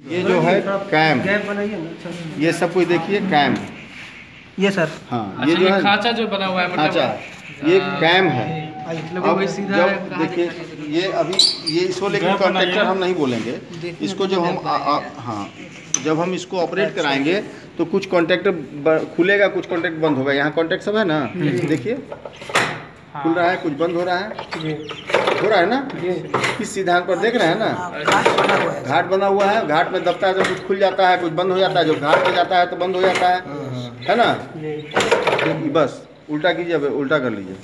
ये जो है कैम। बनाइए अच्छा ये सब कुछ देखिए कैम। ये सर। हाँ अच्छा ये जो है खांचा जो बना हुआ है मतलब खांचा ये कैम है। मतलब अब जब देखिए ये अभी ये इसको लेकर कॉन्ट्रेक्टर हम नहीं बोलेंगे। इसको जब हम आ, आ, हाँ जब हम इसको ऑपरेट कराएँगे तो कुछ कॉन्ट्रैक्ट खुलेगा कुछ कॉन्ट्रैक्ट बंद होगा। यहाँ कॉन्ट्रैक्ट सब है ना? देखिए। खुल रहा है कुछ बंद हो रहा है? हो रहा है ना? इस सिद्धांत पर देख रहे हैं ना? घाट बना हुआ है। घाट में दबता है तो कुछ खुल जाता है कुछ बंद हो जाता है जो घाट पे जाता है तो बंद हो जाता है। है ना? बस उल्टा कीजिए अब उल्टा कर लीजिए।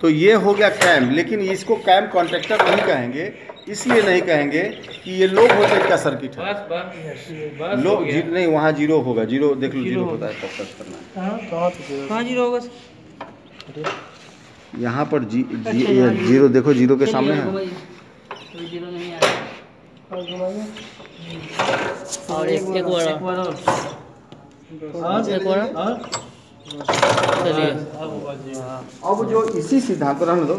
तो ये हो गया कैम लेकिन इसको कैम कॉन्ट्रेक्टर नहीं कहेंगे इसलिए नहीं कहेंगे कि ये लो वोल्टेज का सर्किट है? बस बस बस लो हो नहीं वहाँ ज़ीरो होगा ज़ीरो देख लो ज़ीरो होता है तब टच करना है। हाँ कहाँ ज़ीरो होगा यहाँ पर जी, जी ये ज़ीरो देखो ज़ीरो के सामने है। कोई ज़ीरो नहीं आ रहा। और एक एक बार और और। एक बार और? अब जो इसी सिद्धांत पर दो।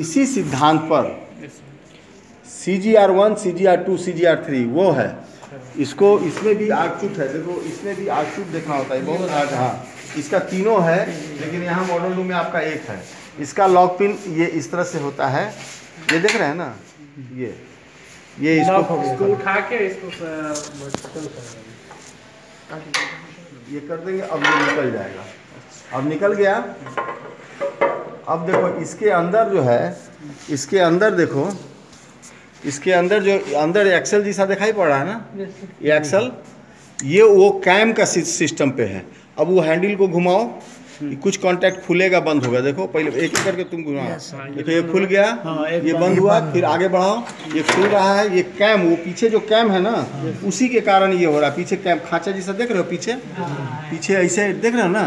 इसी सिद्धांत पर C G R one C G R two C G R three वो है। इसको इसमें भी आउटपुट है। देखो इसमें भी आउटपुट देखना होता है। बहुत आज हाँ इसका तीनों है लेकिन यहाँ मॉडल रूम में आपका एक है। इसका लॉक पिन ये इस तरह से होता है। ये देख रहे हैं ना? ये। ये इसको इसको उठा के इसको ये कर देंगे अब ये निकल जाएगा। अब निकल गया। अब देखो इसके अंदर जो है इसके अंदर देखो इसके अंदर जो अंदर एक्सेल जैसा दिखाई पड़ रहा है ना? ये एक्सेल ये वो कैम का सिस्टम पे है। अब वो हैंडल को घुमाओ। कुछ कांटेक्ट खुलेगा बंद होगा। देखो पहले एक एक करके तुम घुमाओ। देखो ये खुल गया ये बंद हुआ फिर आगे बढ़ाओ। ये खुल रहा है ये कैम वो पीछे जो कैम है ना उसी के कारण ये हो रहा है। पीछे कैम खांचा जैसा देख रहे हो पीछे? पीछे ऐसे देख रहे हो ना?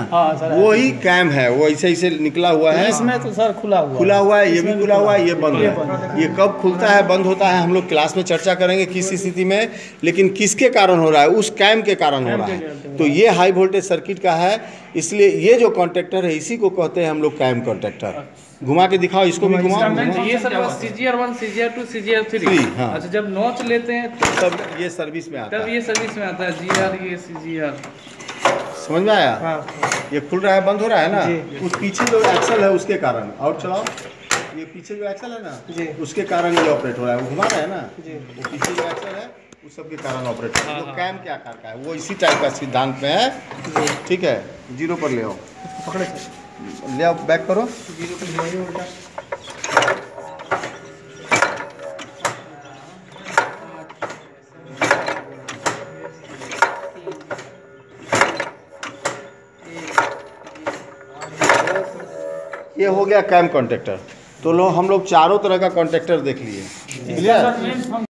वही कैम है वो ऐसे ऐसे निकला हुआ है। इसमें तो सर खुला हुआ खुला हुआ है ये भी खुला हुआ है ये बंद है। ये कब खुलता है बंद होता है हम लोग क्लास में चर्चा करेंगे किस स्थिति में लेकिन किसके कारण हो रहा है? उस कैम के कारण हो रहा है। तो ये हाई वोल्टेज सर्किट का है इसलिए ये जो कॉन्ट्रेक्टर है इसी को कहते हैं हम लोग कैम कॉन्ट्रेक्टर। घुमा के दिखाओ इसको भी घुमाओ। ये सर बस C G R one C G R two C G R three हाँ। अच्छा जब नॉच लेते हैं तो तब ये सर्विस में आता तब है। ये सर्विस में आता है जी आर ये सी जी आर समझ में आया? हाँ। ये खुल रहा है बंद हो रहा है ना? उस पीछे जो एक्सल है उसके कारण। और चलाओ ये पीछे जो एक्सल है ना उसके कारण ये ऑपरेट हो रहा है। वो घुमा रहा है ना? वो पीछे जो एक्सल है उस सब के कारण ऑपरेट हो रहा है। वो कैम के आकार का है? वो इसी टाइप का सिद्धांत में है। ठीक है? ज़ीरो पर ले आओ। पकड़े। ले आओ बैक करो। ये हो गया कैम कॉन्ट्रेक्टर तो लो, हम लोग चारों तरह का कॉन्ट्रेक्टर देख लिए।